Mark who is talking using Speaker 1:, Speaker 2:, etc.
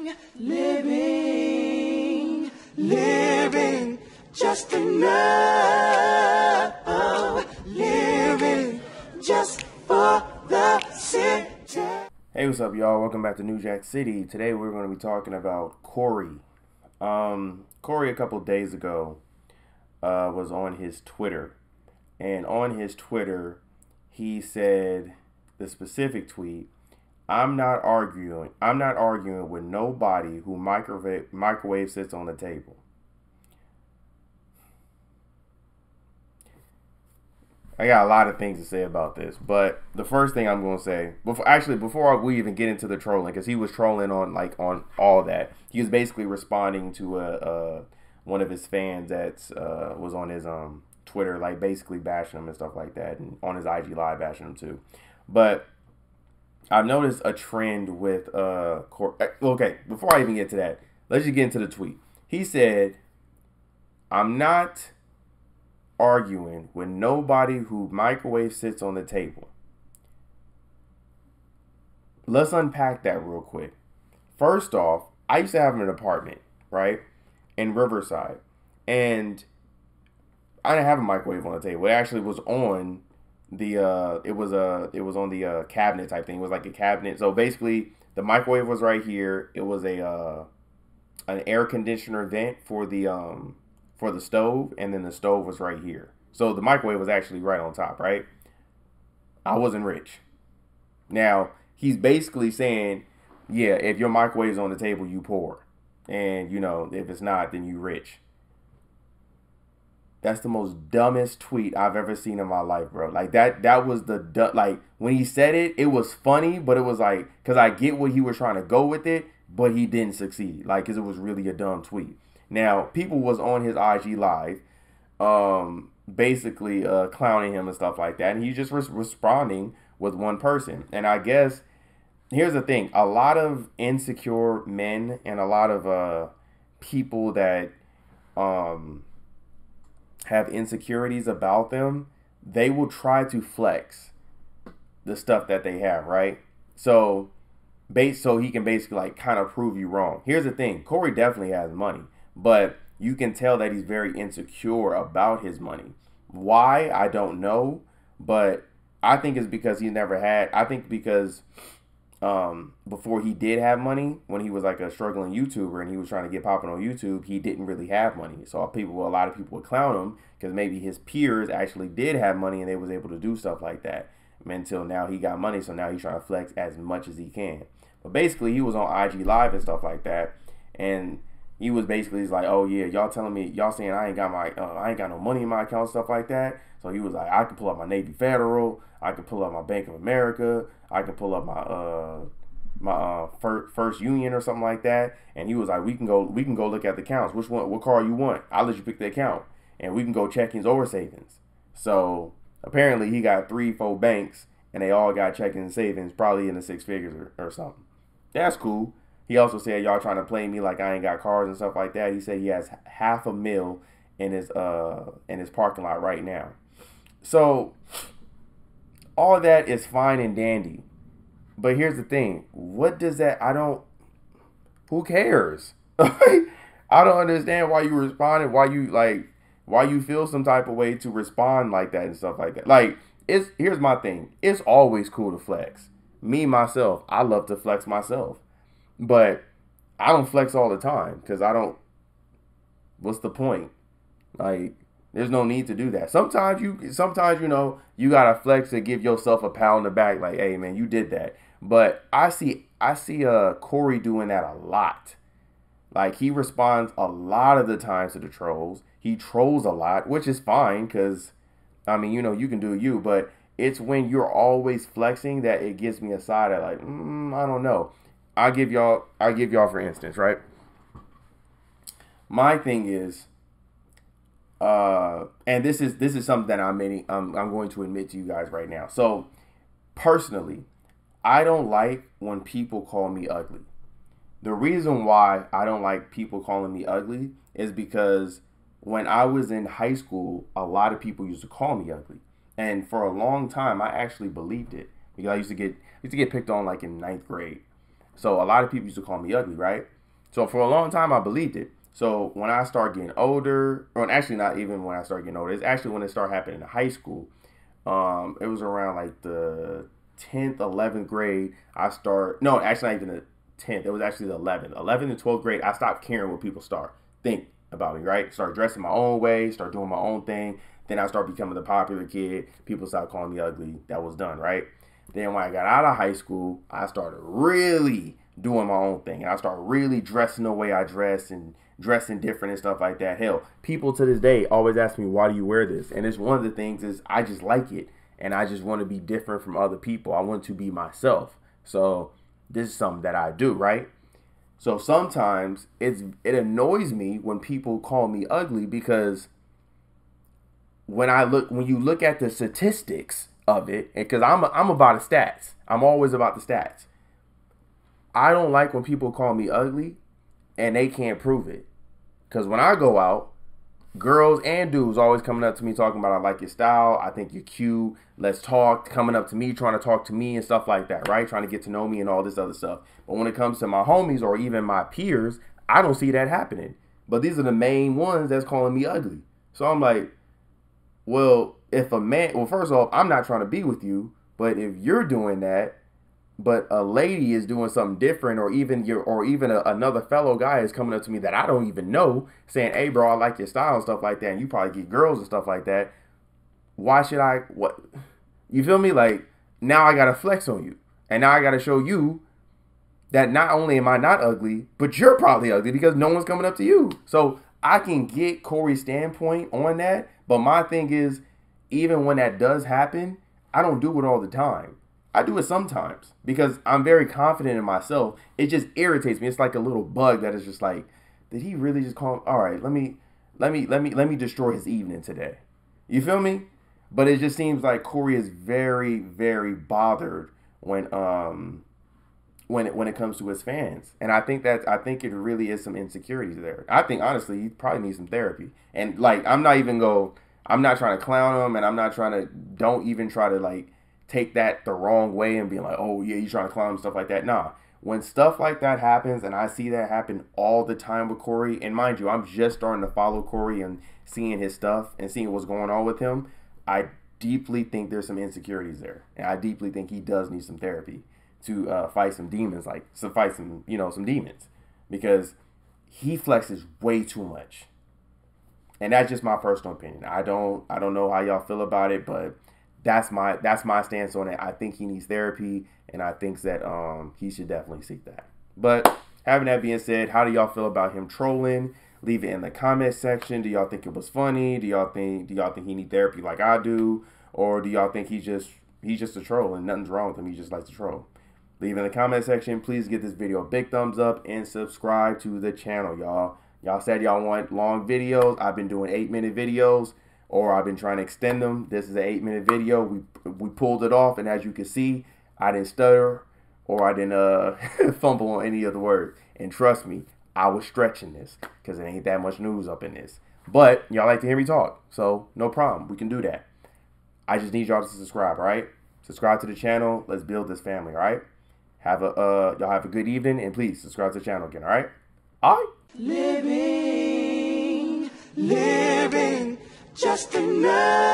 Speaker 1: Living, living, just enough. Living, just for the city.
Speaker 2: Hey, what's up, y'all? Welcome back to New Jack City. Today we're going to be talking about Corey. Um, Corey, a couple days ago, uh, was on his Twitter, and on his Twitter, he said the specific tweet. I'm not arguing. I'm not arguing with nobody who microwave microwave sits on the table. I got a lot of things to say about this, but the first thing I'm going to say, before actually before we even get into the trolling, because he was trolling on like on all that, he was basically responding to a, a one of his fans that uh, was on his um Twitter, like basically bashing him and stuff like that, and on his IG live bashing him too. But I've noticed a trend with uh, Cor- eh, okay. Before I even get to that, let's just get into the tweet. He said, "I'm not." arguing with nobody who microwave sits on the table. Let's unpack that real quick. First off, I used to have an apartment, right, in Riverside, and I didn't have a microwave on the table. It actually was on the uh, it was a it was on the uh, cabinet type thing. It was like a cabinet. So basically, the microwave was right here. It was a uh, an air conditioner vent for the um for the stove, and then the stove was right here. So the microwave was actually right on top, right? I wasn't rich. Now, he's basically saying, yeah, if your microwave's on the table, you poor. And, you know, if it's not, then you rich. That's the most dumbest tweet I've ever seen in my life, bro. Like that that was the like when he said it, it was funny, but it was like cuz I get what he was trying to go with it, but he didn't succeed. Like cuz it was really a dumb tweet. Now, people was on his IG live, um, basically uh, clowning him and stuff like that, and he's just re- responding with one person. And I guess here's the thing: a lot of insecure men and a lot of uh, people that um, have insecurities about them, they will try to flex the stuff that they have, right? So, base so he can basically like kind of prove you wrong. Here's the thing: Corey definitely has money but you can tell that he's very insecure about his money. Why? I don't know, but I think it's because he never had. I think because um, before he did have money, when he was like a struggling YouTuber and he was trying to get popping on YouTube, he didn't really have money. So people, a lot of people would clown him because maybe his peers actually did have money and they was able to do stuff like that. Until now he got money, so now he's trying to flex as much as he can. But basically, he was on IG Live and stuff like that, and he was basically like, oh yeah, y'all telling me y'all saying I ain't got my uh, I ain't got no money in my account stuff like that. So he was like, I can pull up my Navy Federal, I can pull up my Bank of America, I can pull up my uh my uh, first, first union or something like that. And he was like, we can go we can go look at the accounts. Which one? What car you want? I'll let you pick the account, and we can go checkings or savings. So apparently he got three, four banks, and they all got checking and savings, probably in the six figures or, or something. That's cool. He also said y'all trying to play me like I ain't got cars and stuff like that. He said he has half a mil in his uh in his parking lot right now. So all that is fine and dandy. But here's the thing. What does that I don't who cares? I don't understand why you responded, why you like why you feel some type of way to respond like that and stuff like that. Like it's here's my thing. It's always cool to flex. Me myself, I love to flex myself. But I don't flex all the time because I don't. What's the point? Like, there's no need to do that. Sometimes you, sometimes you know, you gotta flex to give yourself a pat on the back. Like, hey man, you did that. But I see, I see, uh, Corey doing that a lot. Like he responds a lot of the times to the trolls. He trolls a lot, which is fine because, I mean, you know, you can do you. But it's when you're always flexing that it gives me a side of like, mm, I don't know. I give y'all I give y'all for instance, right? My thing is uh and this is this is something that I'm admitting, I'm I'm going to admit to you guys right now. So personally, I don't like when people call me ugly. The reason why I don't like people calling me ugly is because when I was in high school, a lot of people used to call me ugly. And for a long time I actually believed it. Because I used to get used to get picked on like in ninth grade. So a lot of people used to call me ugly, right? So for a long time, I believed it. So when I start getting older, or actually not even when I start getting older, it's actually when it started happening in high school. Um, it was around like the 10th, 11th grade. I start, no, actually not even the 10th. It was actually the 11th. 11th and 12th grade, I stopped caring what people start think about me, right? Start dressing my own way, start doing my own thing. Then I start becoming the popular kid. People start calling me ugly. That was done, right? Then when I got out of high school, I started really doing my own thing. And I started really dressing the way I dress and dressing different and stuff like that. Hell, people to this day always ask me, why do you wear this? And it's one of the things is I just like it. And I just want to be different from other people. I want to be myself. So this is something that I do, right? So sometimes it's it annoys me when people call me ugly because when I look when you look at the statistics of it, because I'm I'm about the stats. I'm always about the stats. I don't like when people call me ugly and they can't prove it. Cause when I go out, girls and dudes always coming up to me talking about I like your style, I think you're cute, let's talk, coming up to me, trying to talk to me and stuff like that, right? Trying to get to know me and all this other stuff. But when it comes to my homies or even my peers, I don't see that happening. But these are the main ones that's calling me ugly. So I'm like, well, if a man, well, first off, I'm not trying to be with you, but if you're doing that, but a lady is doing something different or even your or even a, another fellow guy is coming up to me that I don't even know saying hey bro I like your style and stuff like that and you probably get girls and stuff like that why should I what you feel me? Like now I gotta flex on you and now I gotta show you that not only am I not ugly but you're probably ugly because no one's coming up to you. So I can get Corey's standpoint on that but my thing is even when that does happen I don't do it all the time I do it sometimes because I'm very confident in myself. It just irritates me. It's like a little bug that is just like, did he really just call? All right, let me, let me, let me, let me destroy his evening today. You feel me? But it just seems like Corey is very, very bothered when um when it when it comes to his fans, and I think that I think it really is some insecurities there. I think honestly, he probably needs some therapy. And like, I'm not even go. I'm not trying to clown him, and I'm not trying to. Don't even try to like take that the wrong way and be like, oh yeah, you're trying to clown and stuff like that. Nah. When stuff like that happens, and I see that happen all the time with Corey, and mind you, I'm just starting to follow Corey and seeing his stuff and seeing what's going on with him. I deeply think there's some insecurities there, and I deeply think he does need some therapy to uh, fight some demons, like to fight some, you know, some demons, because he flexes way too much, and that's just my personal opinion. I don't, I don't know how y'all feel about it, but that's my that's my stance on it. I think he needs therapy, and I think that um he should definitely seek that. But having that being said, how do y'all feel about him trolling? Leave it in the comment section. Do y'all think it was funny? Do y'all think do y'all think he need therapy like I do, or do y'all think he's just he's just a troll and nothing's wrong with him? He just likes to troll. Leave in the comment section. Please give this video a big thumbs up and subscribe to the channel, y'all. Y'all said y'all want long videos. I've been doing eight minute videos or I've been trying to extend them. This is an eight minute video. We we pulled it off, and as you can see, I didn't stutter or I didn't uh, fumble on any of the words. And trust me, I was stretching this because it ain't that much news up in this. But y'all like to hear me talk, so no problem. We can do that. I just need y'all to subscribe, all right? Subscribe to the channel. Let's build this family, all right? Have a uh, y'all have a good evening, and please subscribe to the channel again, all right? All right.
Speaker 1: Living, living just enough.